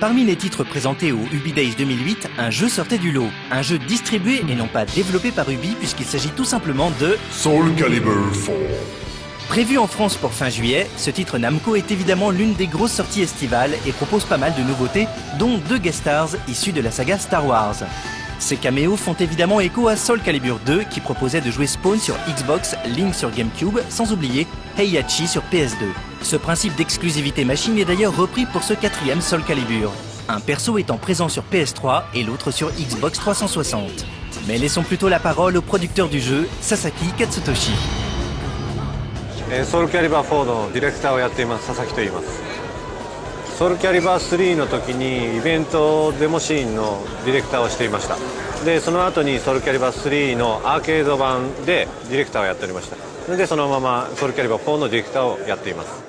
Parmi les titres présentés au Ubi Days 2008, un jeu sortait du lot. Un jeu distribué et non pas développé par Ubi puisqu'il s'agit tout simplement de Soul Calibur 4. Prévu en France pour fin juillet, ce titre Namco est évidemment l'une des grosses sorties estivales et propose pas mal de nouveautés, dont deux guest stars issus de la saga Star Wars. Ces caméos font évidemment écho à Soul Calibur 2 qui proposait de jouer Spawn sur Xbox, Link sur GameCube, sans oublier Heihachi sur PS2. Ce principe d'exclusivité machine est d'ailleurs repris pour ce quatrième Soul Calibur, un perso étant présent sur PS3 et l'autre sur Xbox 360. Mais laissons plutôt la parole au producteur du jeu, Sasaki Katsutoshi. Euh, Soul Calibur 4ソルキャリバー3の時にイベントデモシーンのディレクターをしていました。でその後にソルキャリバー3のアーケード版でディレクターをやっておりました。でそのままソルキャリバー4のディレクターをやっています。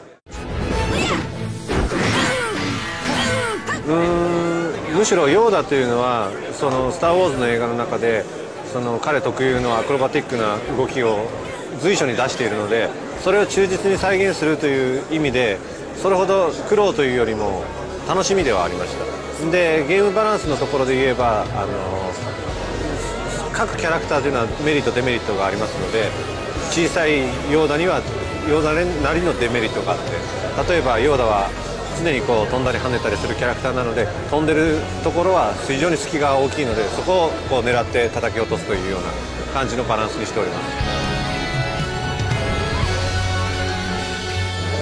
うんむしろヨーダというのはその「スター・ウォーズ」の映画の中でその彼特有のアクロバティックな動きを随所に出しているのでそれを忠実に再現するという意味でそれほど苦労というよりも楽しみではありました。でゲームバランスのところで言えばあの各キャラクターというのはメリットデメリットがありますので小さいヨーダにはヨーダなりのデメリットがあって例えばヨーダは常にこう飛んだり跳ねたりするキャラクターなので飛んでるところは非常に隙が大きいのでそこをこう狙って叩き落とすというような感じのバランスにしております。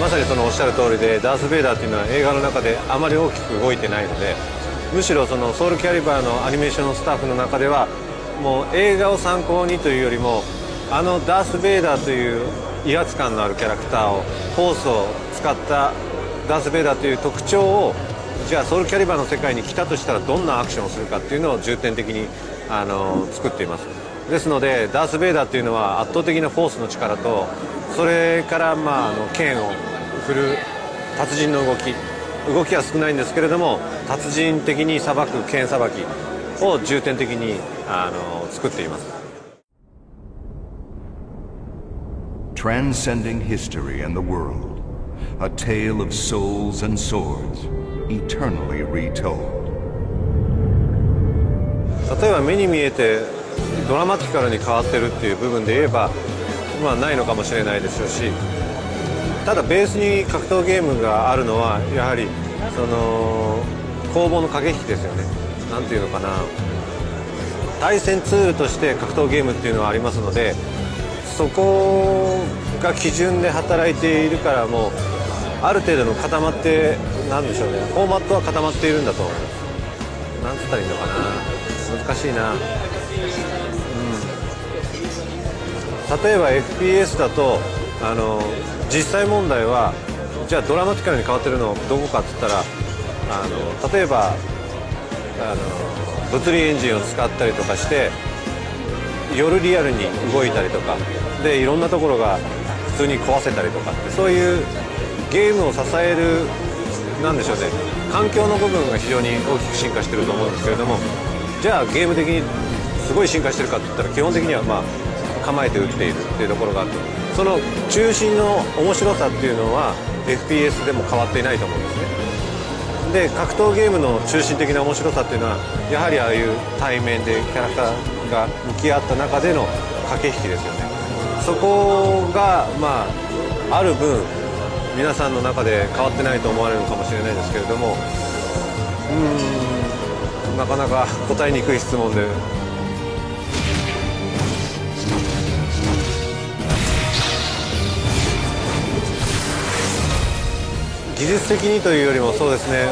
まさにそのおっしゃる通りでダース・ベイダーというのは映画の中であまり大きく動いてないのでむしろそのソウルキャリバーのアニメーションスタッフの中ではもう映画を参考にというよりもあのダース・ベイダーという威圧感のあるキャラクターをフォースを使ったダース・ベイダーという特徴をじゃあソウルキャリバーの世界に来たとしたらどんなアクションをするかっていうのを重点的にあの作っています。ですのでダース・ベイダーっていうのは圧倒的なフォースの力とそれからまああの剣を振る達人の動き動きは少ないんですけれども達人的にさばく剣さばきを重点的にあの作っています Transcending history and the world. A tale of souls and swords, eternally retold. 例えば目に見えてドラマティカルに変わってるっていう部分で言えばまあないのかもしれないでしょうしただベースに格闘ゲームがあるのはやはりその攻防の駆け引きですよね。なんていうのかな。対戦ツールとして格闘ゲームっていうのはありますのでそこが基準で働いているからもうある程度の固まってなんでしょうね。フォーマットは固まっているんだと思いますなんつったらいいのかな。難しいな。例えば FPS だとあの実際問題はじゃあドラマティカルに変わってるのどこかって言ったらあの例えばあの物理エンジンを使ったりとかして夜リアルに動いたりとかでいろんなところが普通に壊せたりとかってそういうゲームを支えるなんでしょうね環境の部分が非常に大きく進化してると思うんですけれどもじゃあゲーム的にすごい進化してるかって言ったら基本的にはまあ構えて打っているっていうところがあってその中心の面白さっていうのは FPS でも変わっていないと思うんですね。で格闘ゲームの中心的な面白さっていうのはやはりああいう対面でキャラクターが向き合った中での駆け引きですよね。そこがまあある分皆さんの中で変わってないと思われるかもしれないですけれどもうーんなかなか答えにくい質問で技術的にというよりもそうですね。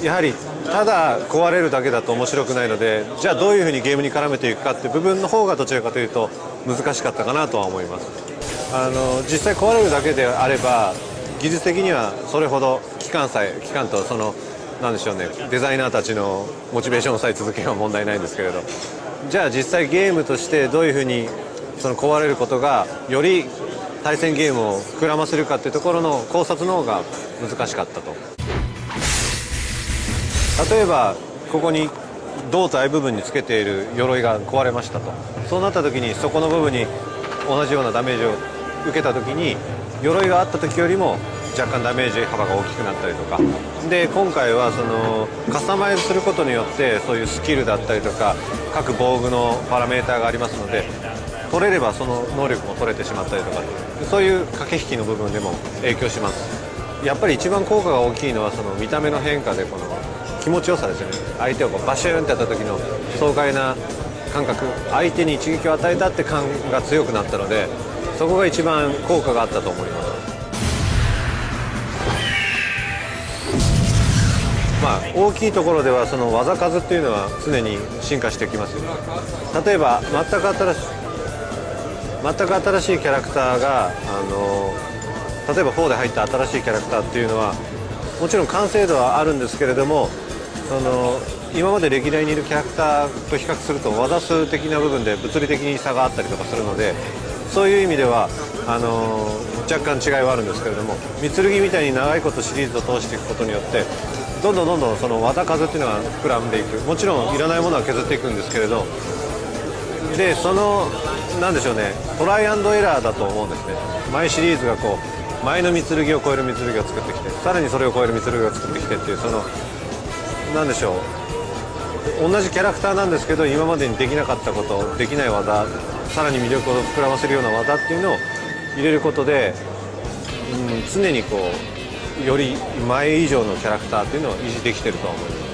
うん。やはりただ壊れるだけだと面白くないのでじゃあどういうふうにゲームに絡めていくかって部分の方がどちらかというと難しかったかなとは思います。あの実際壊れるだけであれば技術的にはそれほど期間さえ期間とそのなんでしょうねデザイナーたちのモチベーションさえ続けば問題ないんですけれど。じゃあ実際ゲームとしてどういうふうにその壊れることがより対戦ゲームを膨らませるかっていうところの考察の方が難しかったと。例えばここに胴体部分につけている鎧が壊れましたと。そうなった時にそこの部分に同じようなダメージを受けた時に鎧があった時よりも若干ダメージ幅が大きくなったりとか。で今回はそのカスタマイズすることによってそういうスキルだったりとか各防具のパラメーターがありますので取れればその能力も取れてしまったりとかそういう駆け引きの部分でも影響します。やっぱり一番効果が大きいのはその見た目の変化でこの気持ちよさですよね。相手をこうバシューンってやった時の爽快な感覚相手に一撃を与えたって感が強くなったのでそこが一番効果があったと思います。まあ、大きいところではその技数っていうのは常に進化してきます例えば全く新し全く新しいキャラクターがあの例えば4で入った新しいキャラクターっていうのはもちろん完成度はあるんですけれどもその今まで歴代にいるキャラクターと比較すると技数的な部分で物理的に差があったりとかするのでそういう意味ではあの若干違いはあるんですけれども三剣みたいに長いことシリーズを通していくことによってどんどんどんどんその技数っていうのが膨らんでいく。もちろんいらないものは削っていくんですけれどでそのなんでしょうね。トライアンドエラーだと思うんですね。前シリーズがこう前の三剣を超える三剣を作ってきてさらにそれを超える三剣を作ってきてっていうそのなんでしょう。同じキャラクターなんですけど今までにできなかったことできない技さらに魅力を膨らませるような技っていうのを入れることで、うん、常にこうより前以上のキャラクターっていうのを維持できてるとは思います。